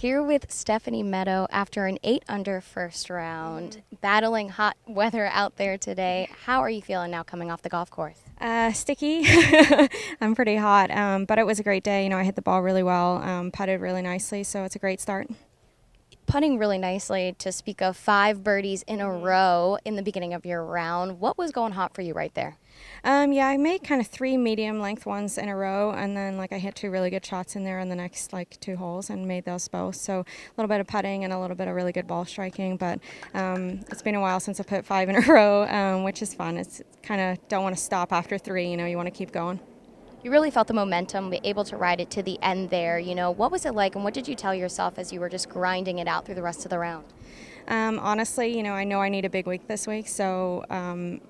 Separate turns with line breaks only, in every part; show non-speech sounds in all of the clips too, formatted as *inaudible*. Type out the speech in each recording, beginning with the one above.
Here with Stephanie Meadow after an eight under first round, battling hot weather out there today. How are you feeling now coming off the golf course?
Uh, sticky. *laughs* I'm pretty hot, um, but it was a great day. You know, I hit the ball really well, um, putted really nicely, so it's a great start
putting really nicely to speak of five birdies in a mm-hmm. row in the beginning of your round. What was going hot for you right there?
Um, yeah, I made kind of three medium length ones in a row, and then like I hit two really good shots in there in the next like two holes and made those both. So a little bit of putting and a little bit of really good ball striking. But um, it's been a while since I put five in a *laughs* row, um, which is fun. It's kind of don't want to stop after three. You know, you want to keep going
you really felt the momentum, be able to ride it to the end there. You know, what was it like, and what did you tell yourself as you were just grinding it out through the rest of the round?
Um, honestly, you know, I know I need a big week this week, so um,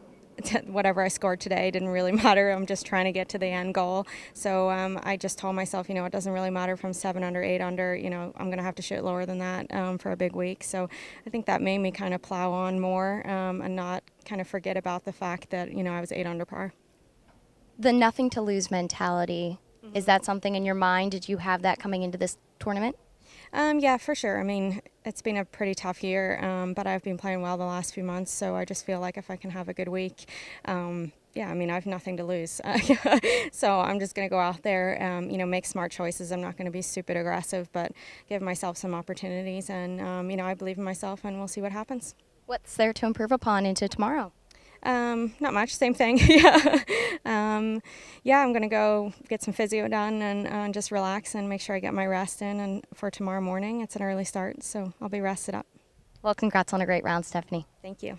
*laughs* whatever I scored today didn't really *laughs* matter. I'm just trying to get to the end goal. So um, I just told myself, you know, it doesn't really matter from seven under, eight under. You know, I'm going to have to shoot lower than that um, for a big week. So I think that made me kind of plow on more um, and not kind of forget about the fact that you know I was eight under par
the nothing to lose mentality mm-hmm. is that something in your mind did you have that coming into this tournament
um, yeah for sure i mean it's been a pretty tough year um, but i've been playing well the last few months so i just feel like if i can have a good week um, yeah, I mean, I have nothing to lose. *laughs* so I'm just going to go out there, um, you know, make smart choices. I'm not going to be stupid aggressive, but give myself some opportunities. And, um, you know, I believe in myself, and we'll see what happens.
What's there to improve upon into tomorrow?
Um, not much, same thing. *laughs* yeah. Um, yeah, I'm going to go get some physio done and uh, just relax and make sure I get my rest in. And for tomorrow morning, it's an early start, so I'll be rested up.
Well, congrats on a great round, Stephanie.
Thank you.